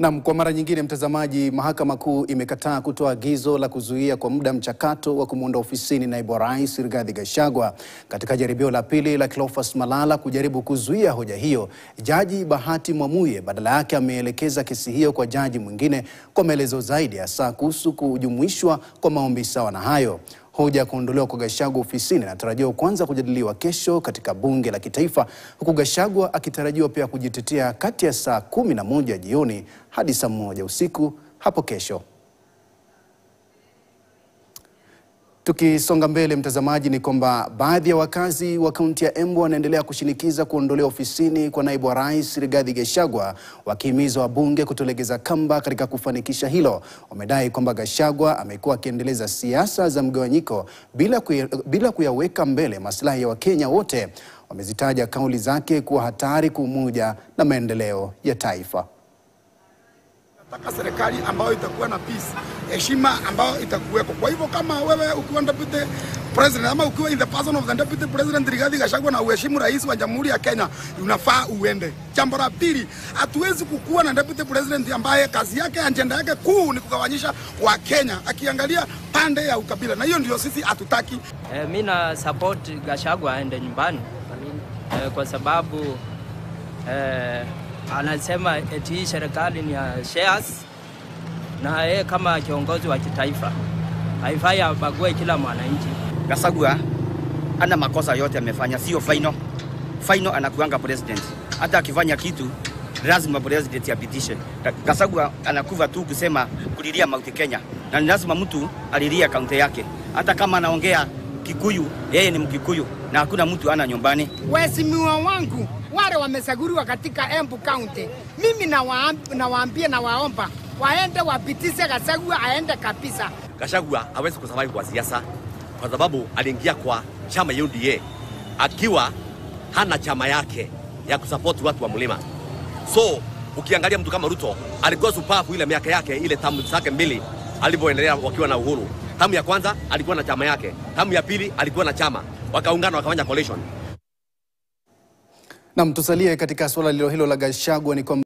Naam, kwa mara nyingine mtazamaji, Mahakama Kuu imekataa kutoa agizo la kuzuia kwa muda mchakato wa kumuunda ofisini naibu rais Rigathi Gachagua. Katika jaribio la pili la Cleophas Malala kujaribu kuzuia hoja hiyo, Jaji Bahati Mwamuye badala yake ameelekeza kesi hiyo kwa jaji mwingine kwa maelezo zaidi, hasa kuhusu kujumuishwa kwa maombi sawa na hayo. Hoja ya kuondolewa kwa Gachagua ofisini inatarajiwa kuanza kujadiliwa kesho katika bunge la kitaifa, huku Gachagua akitarajiwa pia kujitetea kati ya saa kumi na moja jioni hadi saa moja usiku hapo kesho. Tukisonga mbele mtazamaji, ni kwamba baadhi ya wakazi wa kaunti ya Embu wanaendelea kushinikiza kuondolea ofisini kwa naibu wa rais Rigathi Gachagua, wakihimiza wabunge kutolegeza kamba katika kufanikisha hilo. Wamedai kwamba Gachagua amekuwa akiendeleza siasa za mgawanyiko bila, kuya, bila kuyaweka mbele maslahi ya Wakenya wote. Wamezitaja kauli zake kuwa hatari kwa umoja na maendeleo ya taifa. Nataka serikali ambayo itakuwa na peace, heshima ambayo itakuweko. Kwa hivyo kama wewe ukiwa deputy president ama ukiwa in the person of the deputy president Rigathi Gachagua na uheshimu rais wa Jamhuri ya Kenya, unafaa uende. Jambo la pili, hatuwezi kukuwa na deputy president ambaye kazi yake, ajenda yake kuu ni kugawanyisha wa Kenya, akiangalia pande ya ukabila, na hiyo ndio sisi hatutaki. Eh, mimi na support Gachagua aende nyumbani eh, kwa sababu eh, anasema eti hii serikali ni ya shares na yeye kama kiongozi wa kitaifa haifai abague kila mwananchi. Gasagua ana makosa yote amefanya, sio final. Final anakuanga president, hata akifanya kitu lazima president apitishe. Gasagua anakuva tu kusema kulilia mauti Kenya, na ni lazima mtu alilia kaunti yake, hata kama anaongea Kikuyu, yeye ni Mkikuyu na hakuna mtu ana nyumbani. Waheshimiwa wangu wale wamesaguriwa katika Embu County, mimi nawaambia na waomba waende wapitishe Gachagua aende kabisa. Gachagua hawezi kusurvive kwa siasa kwa sababu aliingia kwa chama ya UDA akiwa hana chama yake ya kusapoti watu wa mlima. So ukiangalia mtu kama Ruto alikuwa supafu ile miaka yake ile tamu zake mbili alivyoendelea wakiwa na uhuru. Tamu ya kwanza alikuwa na chama yake, tamu ya pili alikuwa na chama, wakaungana wakafanya coalition. Nam, tusalie katika suala lilo hilo la Gachagua ni kwamba